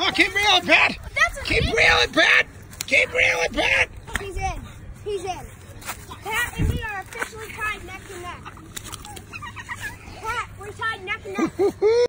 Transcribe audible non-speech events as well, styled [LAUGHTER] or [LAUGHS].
Oh, keep reeling, Pat. Keep reeling, Pat. Keep reeling, Pat. He's in. He's in. Pat and me are officially tied neck and neck. Pat, we're tied neck and neck. [LAUGHS]